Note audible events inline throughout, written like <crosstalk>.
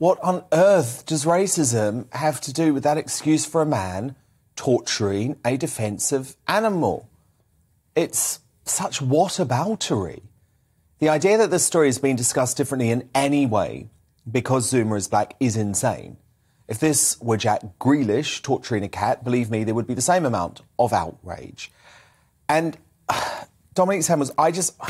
What on earth does racism have to do with that excuse for a man torturing a defensive animal? It's such whataboutery. The idea that this story is being discussed differently in any way because Zouma is black is insane. If this were Jack Grealish torturing a cat, believe me, there would be the same amount of outrage. And <sighs> Dominique Samuels, I just,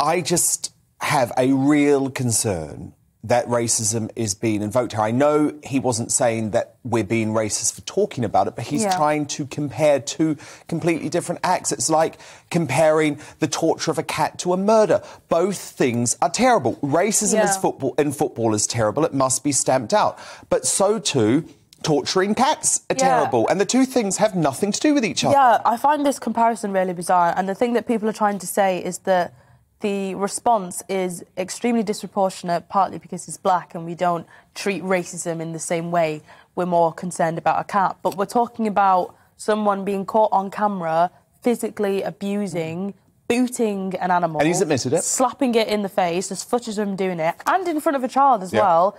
I just have a real concern that racism is being invoked here. I know he wasn't saying that we're being racist for talking about it, but he's Yeah. trying to compare two completely different acts. It's like comparing the torture of a cat to a murder. Both things are terrible. Racism Yeah. is football in football is terrible. It must be stamped out. But so too torturing cats are Yeah. terrible. And the two things have nothing to do with each other. Yeah, I find this comparison really bizarre. And the thing that people are trying to say is that the response is extremely disproportionate, partly because he's black and we don't treat racism in the same way. We're more concerned about a cat. But we're talking about someone being caught on camera physically abusing. Booting an animal, And he's admitted it. slapping it in the face. There's footage of him doing it, and in front of a child as Yeah. well.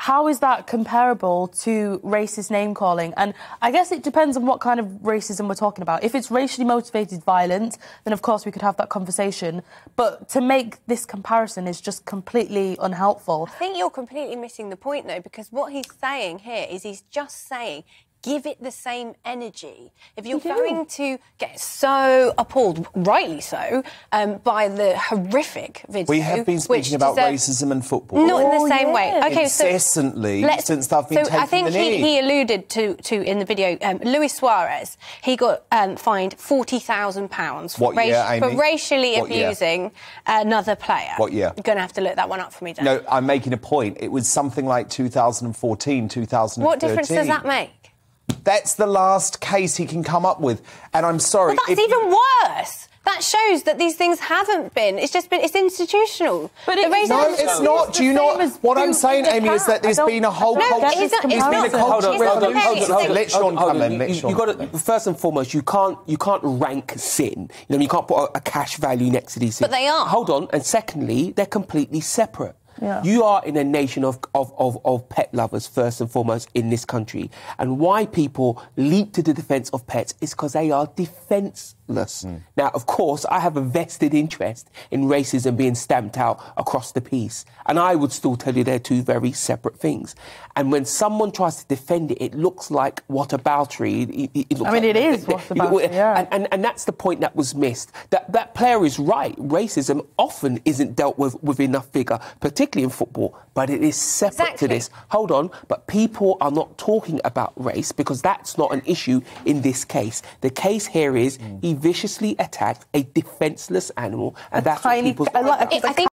How is that comparable to racist name calling? And I guess it depends on what kind of racism we're talking about. If it's racially motivated violence, then of course we could have that conversation. But to make this comparison is just completely unhelpful. I think you're completely missing the point, though, because what he's saying here is he's just saying. Give it the same energy. If you're do. going to get so appalled, rightly so, um, by the horrific video, We have been which speaking about racism and football. Not in Oh, the same way. yeah. Okay, so Incessantly let's- since they've been so I taking think the he, knee. he alluded to, to in the video, um, Luis Suarez. He got um, fined forty thousand pounds for, What year, for racially What year? abusing another player. What year? You're going to have to look that one up for me, Dan. No, I'm making a point. It was something like 2014, 2013. What difference does that make? That's the last case he can come up with. And I'm sorry. But that's if- even worse. That shows that these things haven't been. It's just been. It's institutional. But it- racism- No, It's it's not. Do you same not? What I'm saying, Amy, is that there's I don't- been a whole I No, culture. it's not- it's There's been a not- culture. Hold on, hold on, let's- hold on, hold on, Let Sean Hold come on, in. you- Let you, Sean you got come to first and foremost. You can't you can't rank sin. You know, you can't put a, a cash value next to these things. But they are. Hold on, and secondly, they're completely separate. Yeah. You are in a nation of, of, of, of pet lovers, first and foremost, in this country. And why people leap to the defence of pets is because they are defenceless. Hmm. Now, of course, I have a vested interest in racism being stamped out across the piece. And I would still tell you they're two very separate things. And when someone tries to defend it, it looks like whataboutery. It, it, it looks I mean, like- it is whataboutery, <laughs> yeah. And, and, and that's the point that was missed. That, that player is right. Racism often isn't dealt with with enough vigour, particularly in football, but it is separate Exactly. to this. Hold on, but people are not talking about race because that's not an issue in this case. The case here is he viciously attacked a defenceless animal, and that's tiny what people's ca- like a- I think